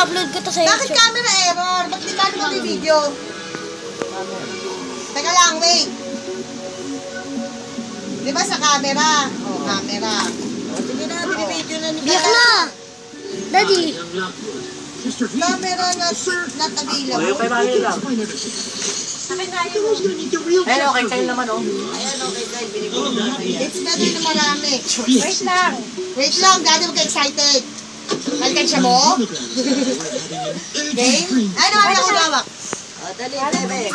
ma-upload ko to sa Bakit YouTube. camera error? Ba't di paano mo video? Teka lang, wait. Di ba sa camera? Oh, camera. Sige na, binibideo na ni Biyak na! Daddy, Camera not, not available. Ayaw kay Mami lang. Ayun, okay kayo naman, oh. Ayan, okay guys, binibideo na kayo. It's na din na marami. wait lang. Wait lang, daddy, huwag ka excited. Halkan siya mo? Game? Ano, ano ako lawak? Oh, dali, dali.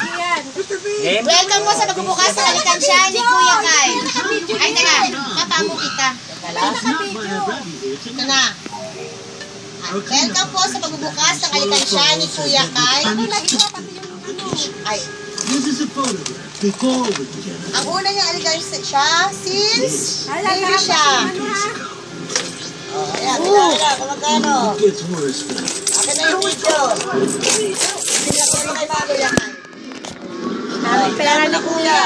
Game? Welcome mo sa pagbubukas ng alikansya ni Kuya Kai. Ay, teka, mapamo kita. Ito na. Welcome po sa pagbubukas ng alikansya ni Kuya Kai. Ay, This is a photograph before we ang una niyang alikansya siya since baby siya. Ayan, kailangan na, kumagano. It gets worse though. Akin na yung video. Hindi na ko kay Bago yan. Dami pera ni Kuya.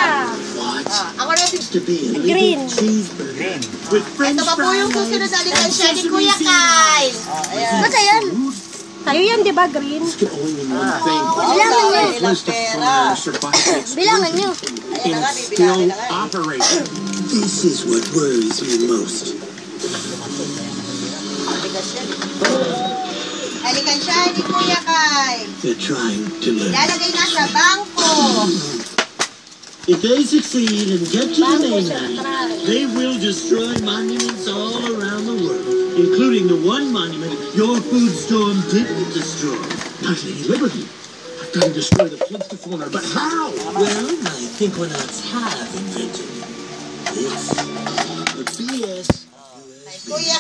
What? Ah, ako na yung Green. Green. Ito pa po yung susunod na ni sesame Kuya. Kyle. Oh, ayan. Ba't yan? Sa'yo yan, di ba, green? Bilangan niyo. First to fire survived Bilangan niyo. and still operating. This is what worries me most. They're trying to learn. If they succeed and get to the mainland, they will destroy monuments all around the world, including the one monument your food storm didn't destroy. Lady Liberty. I've got to destroy the Flintstone but how? Well, I think what else have invented this. The BS Kuya.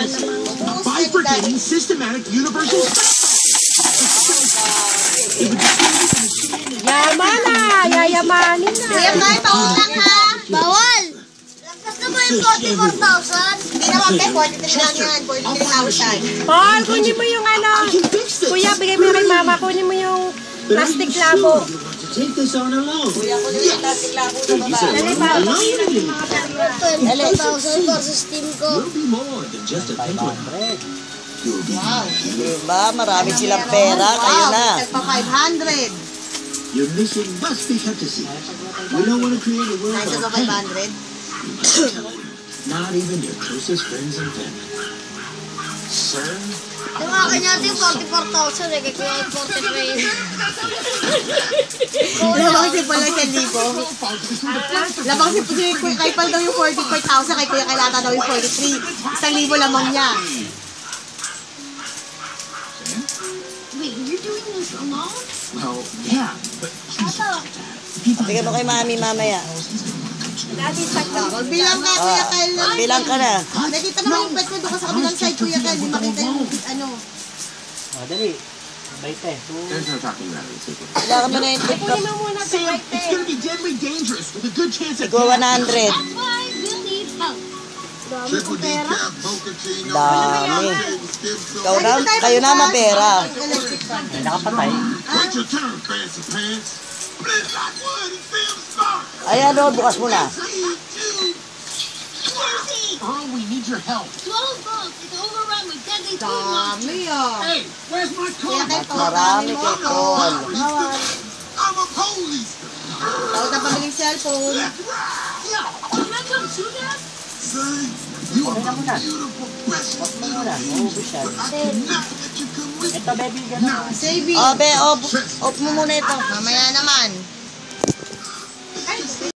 Ubus na bifurcating systematic universal Yaman na! Yayamanin na! Kuya Kyle, pautang ha. Bawal! Na mo yung 44,000? Hindi naman pe, 43 lang yan. 43,000. Paul, kunin mo yung ano. Kuya, bigay mo kay mama. Kunin mo yung plastic labo. You want to take this on alone. Kuya, kunin mo yung plastic labo sa baba. Dali pa. Alone. 20,000 versus team ko. You'll be more than just a penguin. You'll be Diba? Marami silang pera. Kayo Wow, na. nagpa 500. Your mission must be kept a secret. We don't want to create a world Nasa sa of panic. 500. You must tell anyone, not even your closest friends and family. Sir? Yung akin natin 44,000 eh. Kaya kuya yung 43. Labang si pala sa libo. Labang si si kay Pal daw yung 44,000, kay Kuya Kalata daw yung 43. Isang libo lamang niya. Wait, you're doing this alone? Well, yeah, but Bigyan mo kay mami mamaya. Magbilang ka, Kuya Kyle. Ah, Bilang ka na. Nakita naman yung pet ko doon ka sa kabilang side, Kuya Kyle. Hindi makita yung ano. Oh, dali. Bait eh. there's no talking about it. Kailangan mo na yung tip ito right It's gonna be deadly dangerous with a good chance of Ikaw 100. why we'll need help. Dami ko pera. Dami. Ikaw na, kayo na mapera. Ay, nakapatay. Wait your turn, fancy pants. Split like wood and film smart. Ayan o, bukas mo na. Earl, we need your help. 12 volts is overrun with deadly food ah. Hey, where's my? Kyle, Marami kay. Bawal. I'm a police. Tawag na pabiling cellphone. Son, you are Okay na muna. my beautiful, precious Wag mo little muna. angel. Yan. I cannot let you come with Ito, baby, gano'n. Saving. O, be, off, off mo muna ito. Mamaya naman.